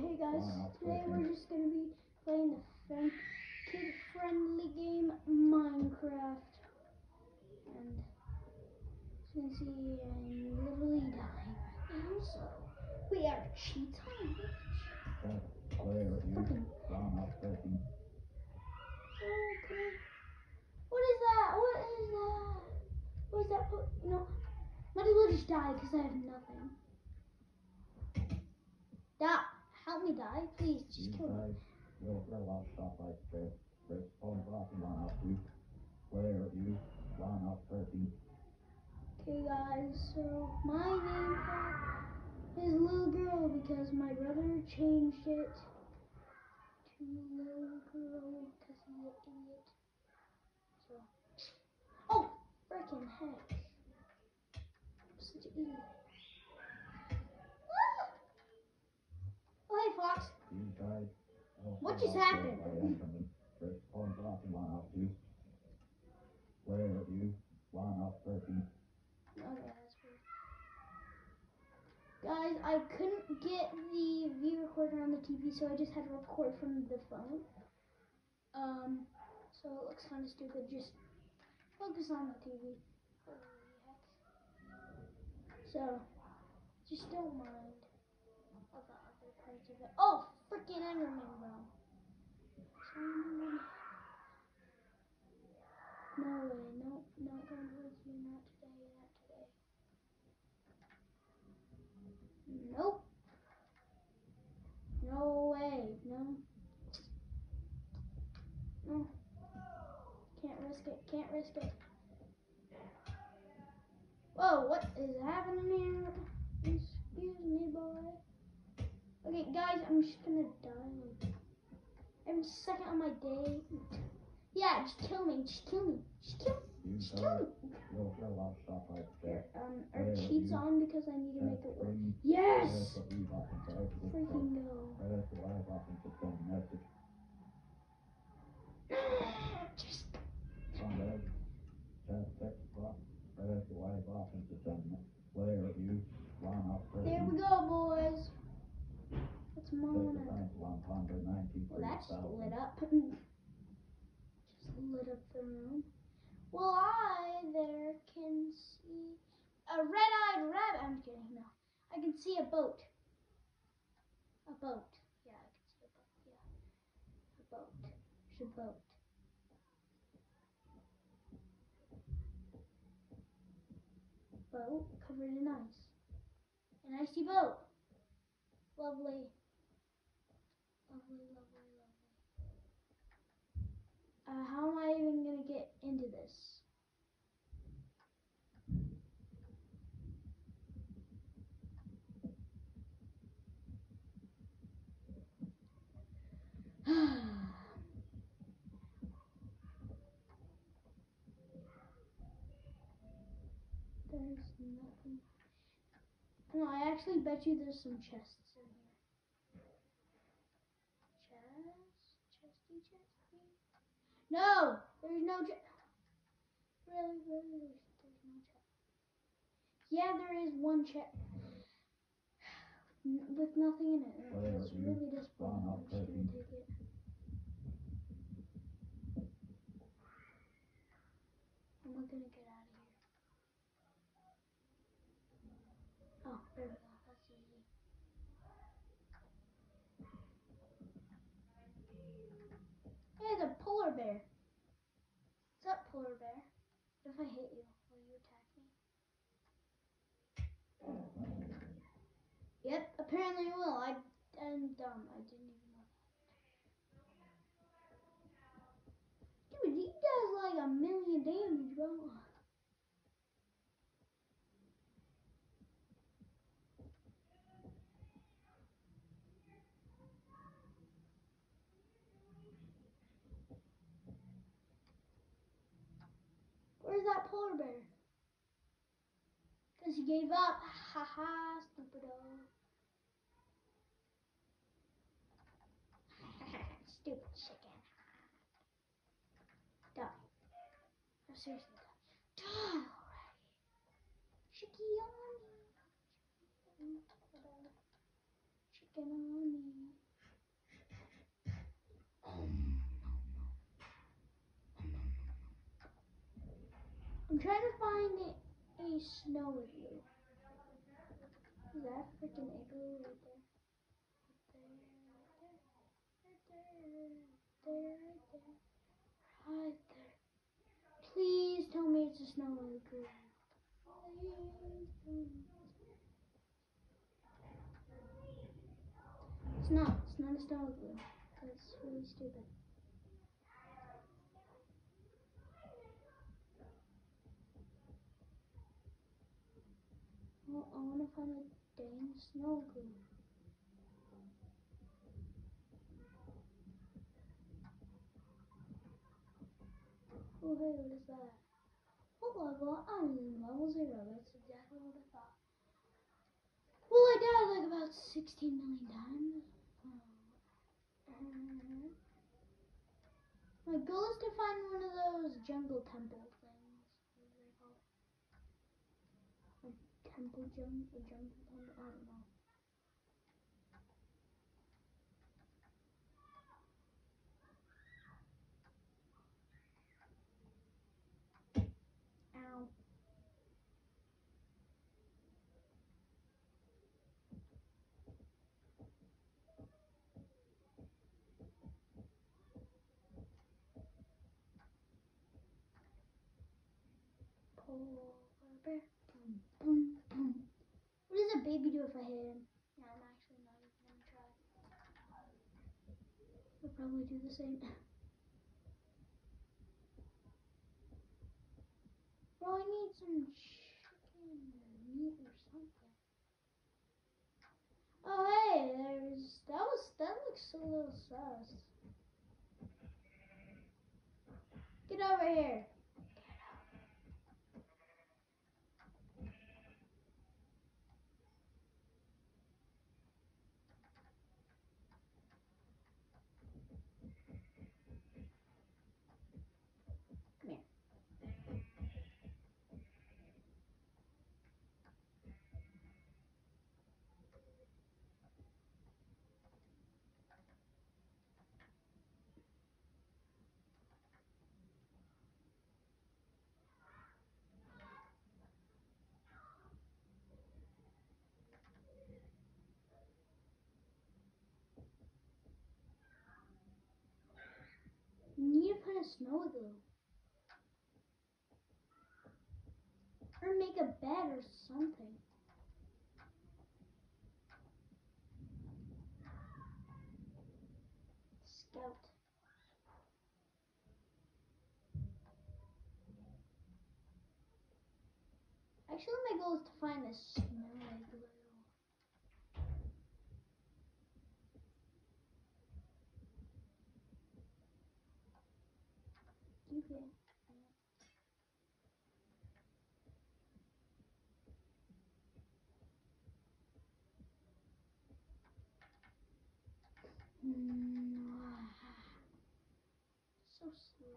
hey guys, today we're just gonna be playing the fun, kid-friendly game Minecraft, and as you can see, I'm literally dying right now. So we have cheats on it. Where you Fucking gone up thirteen? okay. What is that? What is that? What is that? Put no. Might as well just die because I have nothing. Die. Help me die, please. Just mm, kill me. you'll throw out stuff like this. Chris, phone block you gone up to. Where you gone up thirteen? Okay, guys, so my name is Little Girl because my brother changed it to Little Girl because he's an idiot. So, oh, freaking heck. I'm such an idiot. Ah! Oh, hey, Fox. You guys. you'll What just happened? phone block you gone up to. Where you gone up thirteen? Okay, that's weird. Guys, I couldn't get the view recorder on the TV, so I just had to record from the phone. Um, so it looks kind of stupid. Just focus on the TV. So, just don't mind the other parts of it. Oh, freaking Enderman, bro. No way, no, not going towards you, not today, not today. Nope. No way, no. No. Can't risk it, can't risk it. Whoa, what is happening here? Excuse me, boy. Okay, guys, I'm just gonna die every second of my day. Yeah, just kill me, just kill me, just kill me. Just kill me. you'll throw out stuff like Here, this. um, are Yeah, cheats on because I need to make it work. Yes! Where's the leave off into every Freaking go. Where's the live off into some message? Just there, chat text block. Where's the live off into some Where you gone up there thirteen? we go, boys. That's Take the Mona. bank one hundred Well, ninety-three that just lit up. just lit up the room. Well, I there can see a red-eyed rabbit. I'm kidding. No, I can see a boat. A boat. Yeah, I can see a boat. Yeah, a boat. There's a boat. Boat covered in ice. An icy boat. Lovely. Uh, how am I even gonna get into this? There's nothing. No, I actually bet you there's some chests in here. Chest? Chesty, chesty? No! There's no chest. Really, really, there's, there's no chest. Yeah, there is one chest. With nothing in it. It's really disappointing. I'm just gonna take it. How am I gonna get out of here? Oh, there we go. That's easy. Hey, the polar bear. What's up, polar bear? What I hit you? Will you attack me? Yep, apparently I will. I, I'm dumb. I didn't even know that. Dude, he does like a million damage, bro. Where's that polar bear? Because he gave up. Ha ha, stupido. Stupid chicken. Die. No, seriously, die. Die already. Chicky on me. Chicken on me. Trying to find a, snow igloo. Is that freaking igloo right there? There, there, right there. Please tell me it's a snow igloo. It's not. It's not a snow igloo. That's really stupid. Well, I want to find a dang snow igloo. Oh, hey, what is that? What level? I'm level zero. That's exactly what I thought. Well, I died like about 16 million times. Uh, My goal is to find one of those jungle temple things. What are they called? A temple jungle? A jungle temple? I don't know. Ow. Polar bear. Boom, boom, boom. Does a baby do if I hit him? Yeah, I'm actually not even gonna try. He'll probably do the same. Bro, I need some chicken or meat or something. Oh hey, there's that was that looks a little sus. Get over here. Come here. You need to put a snow igloo. Or make a bed or something. Scout. Actually, my goal is to find a snow igloo. Okay. Mm, So slow.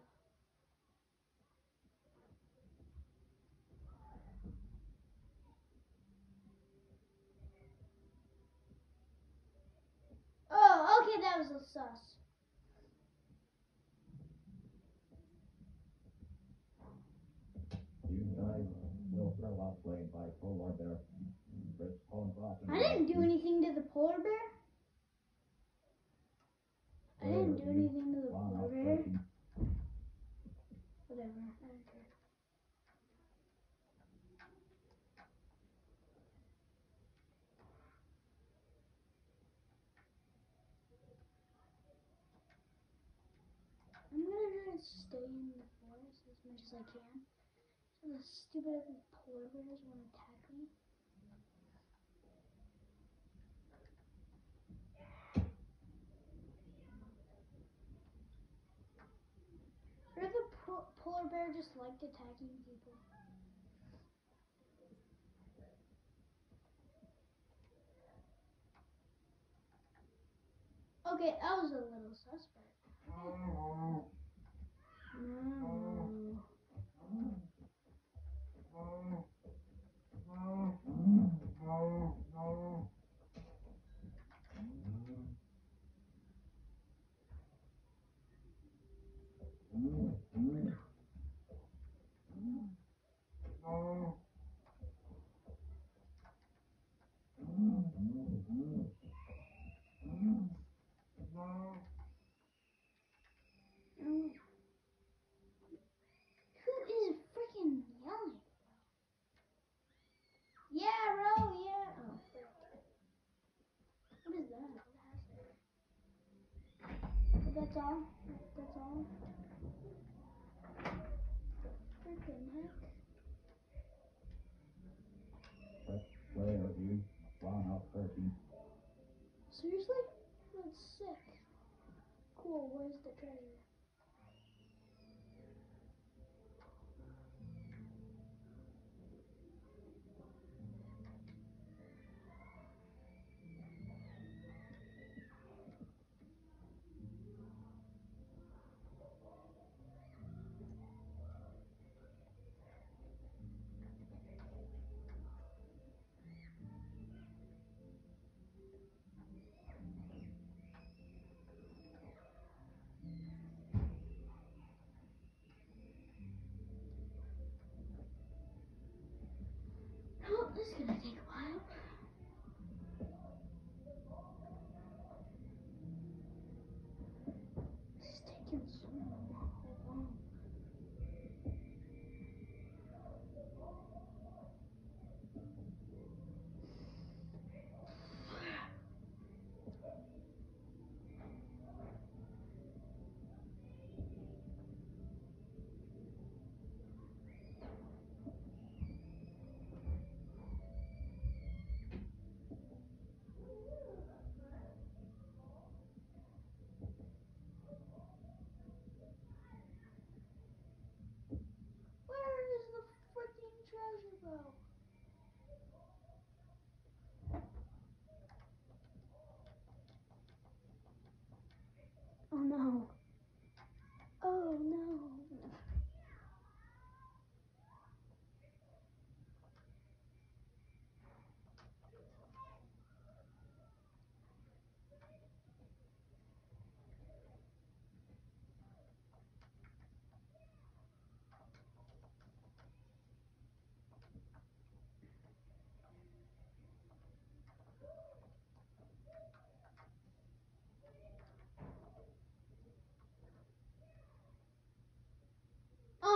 Oh, okay, that was a sus. You guys will throw played by polar bear. Chris Paul Boston. I didn't do anything to the polar bear. I didn't do anything to the Wow, polar bear. breaking. Whatever. I don't care. I'm gonna try to stay in the forest as much as I can. So the stupid polar bears won't attack me. What if a po- polar bear just liked attacking people? Okay, that was a little suspect. No. That's all? That's all? Freaking heck. Player view, line up thirteen. Seriously? That's sick. Cool, where's the treasure?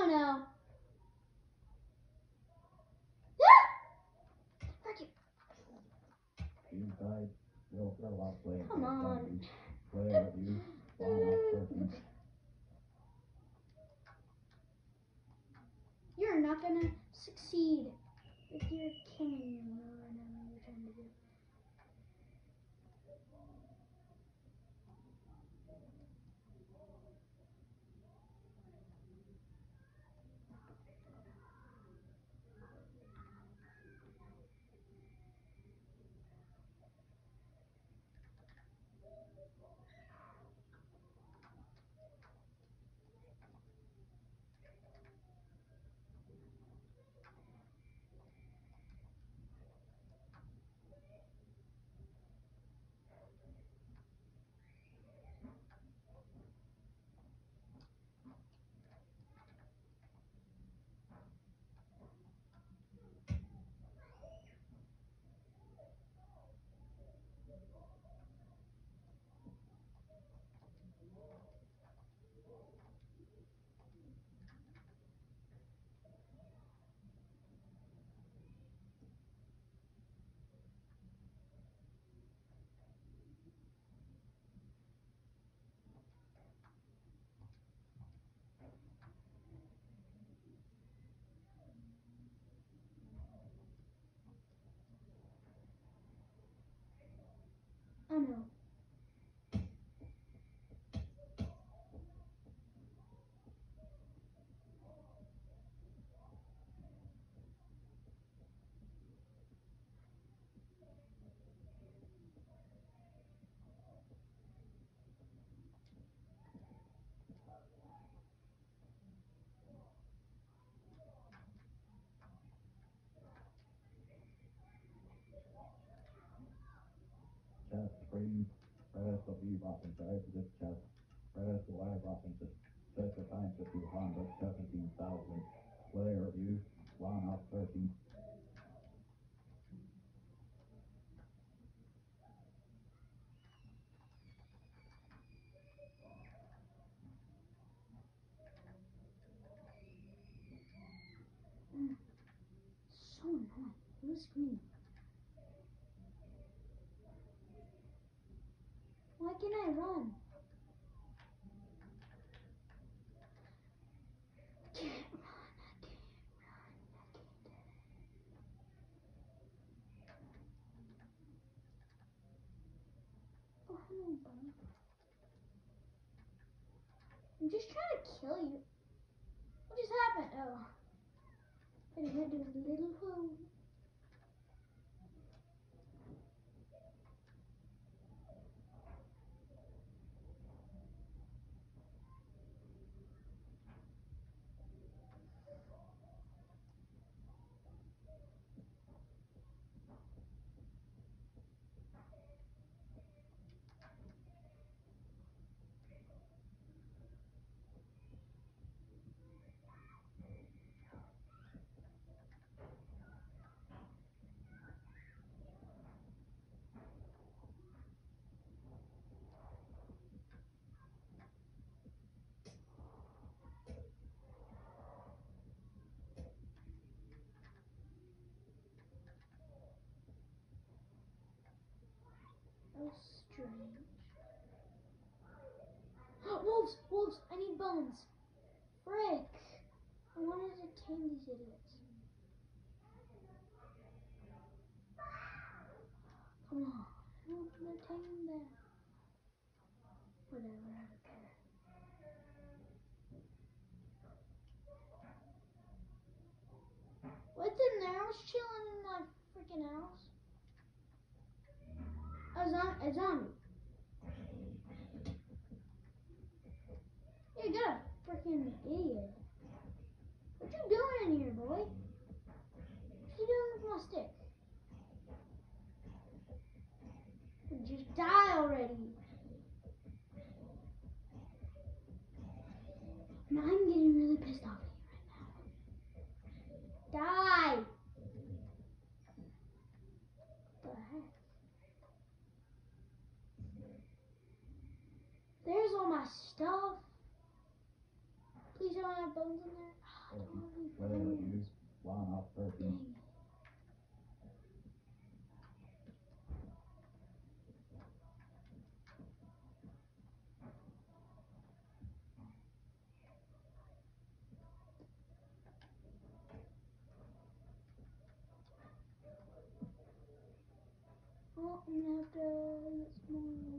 Oh no. Ah! Freaking Inside, they'll throw out player. Come on. view, line up. You're not gonna succeed with your king or whatever you're trying to do. Oh no. supreme prayers of Eve often died this chest, prayers the wife often to such a time to Honda, 17,000, layer of one out 13. I'm just trying to kill you. What just happened? Oh. I to a little hole. Strange. wolves! Wolves! I need bones! Frick! I wanted to tame these idiots. Come on. I don't want to tame them. Whatever. What's in there? I was chilling in my freaking house. A, zom- a zombie. You got a freaking idiot. What you doing in here, boy? What you doing with my stick? Just die already. Now I'm getting really pissed off at you right now. Die! What the heck? There's all my stuff. Please don't have bones in there. Ah, I don't Whatever bones. you line off it. Oh, I'm gonna have to get some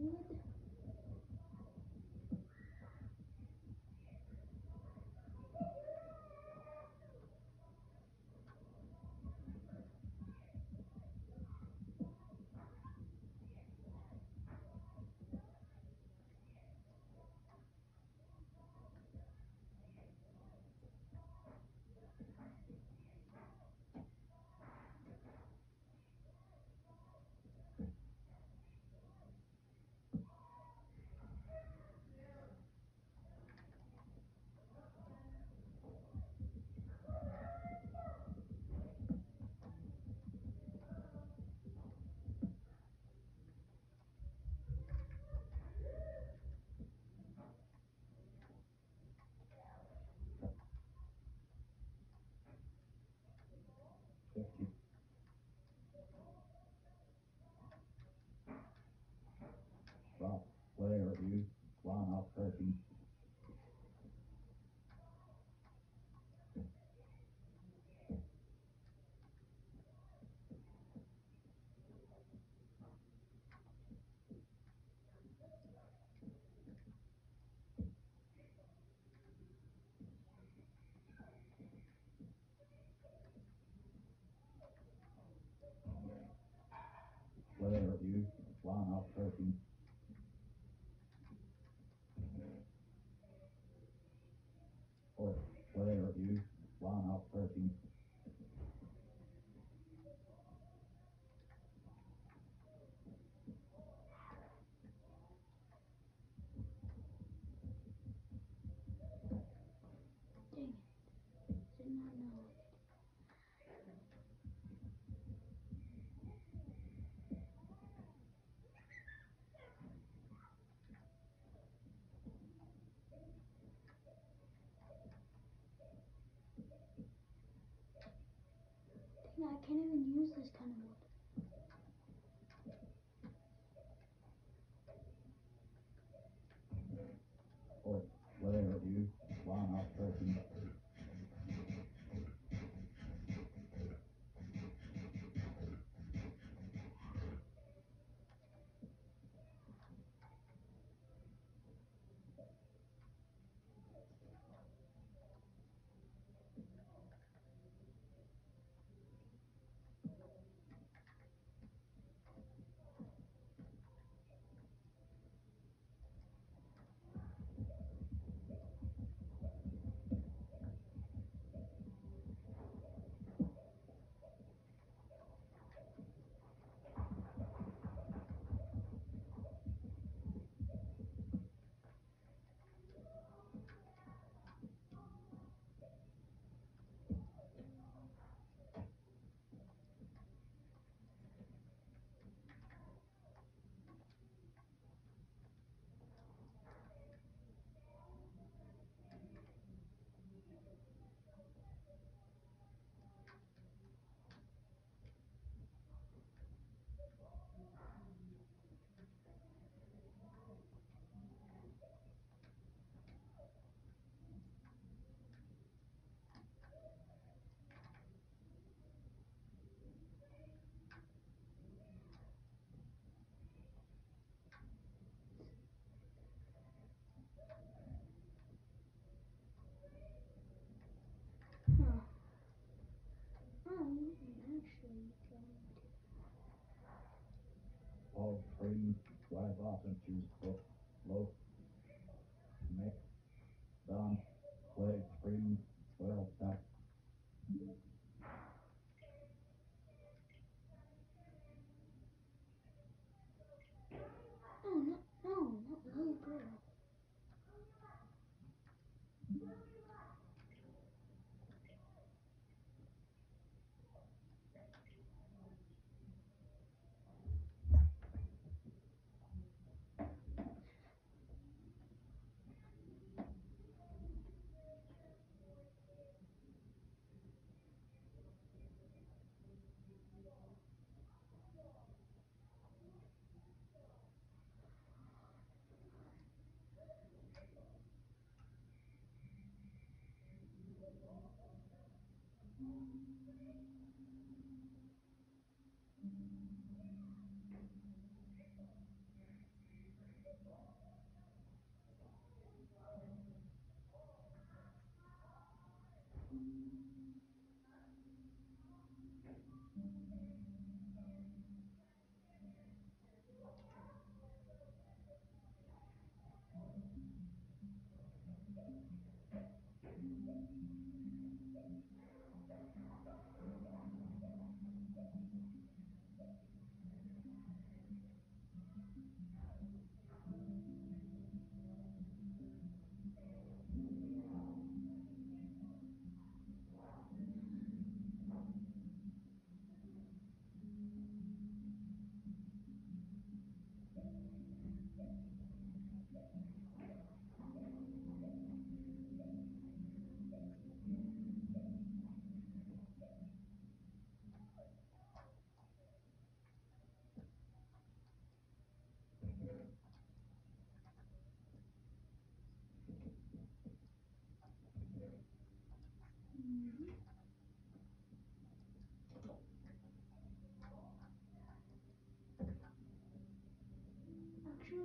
Claire, you, Juan, Al, 13. I can't even use this kind of wood. Or whatever you line off thirteen. Cream, live option cheese, loaf,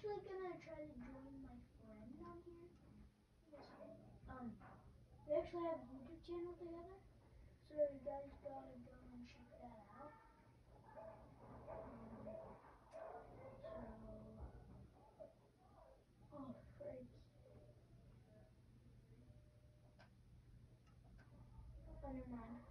actually gonna try to join my friend on here. Um, we actually have a YouTube channel together, so you guys gotta go and check that out. Um, so, oh. Oh, never mind.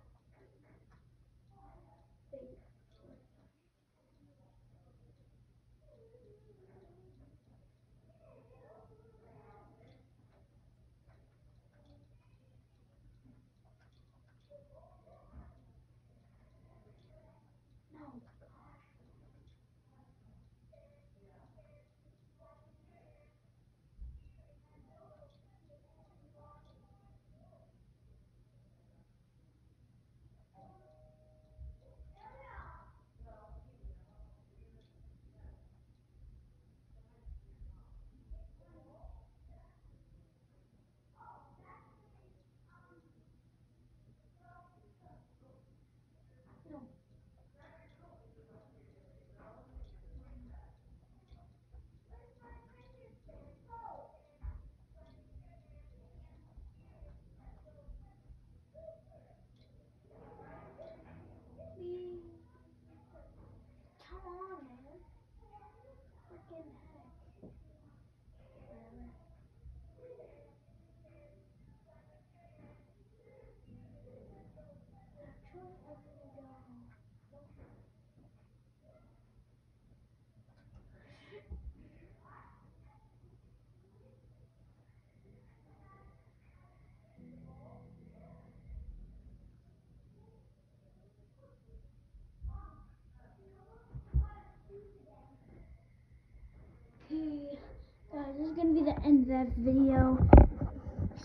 Guys, this is gonna be the end of that video.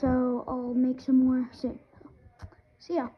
So I'll make some more soon. See ya.